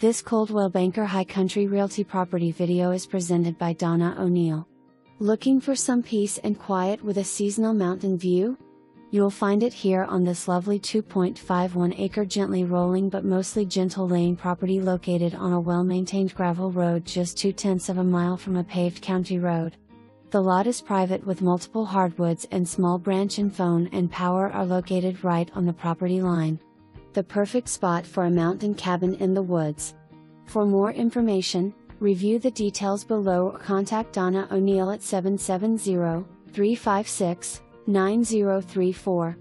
This Coldwell Banker High Country Realty property video is presented by Donna O'Neal. Looking for some peace and quiet with a seasonal mountain view? You'll find it here on this lovely 2.51 acre gently rolling but mostly gentle laying property located on a well maintained gravel road just two tenths of a mile from a paved county road. The lot is private with multiple hardwoods and small branch and phone and power are located right on the property line the perfect spot for a mountain cabin in the woods. For more information, review the details below or contact Donna O'Neal at 770 356 9034.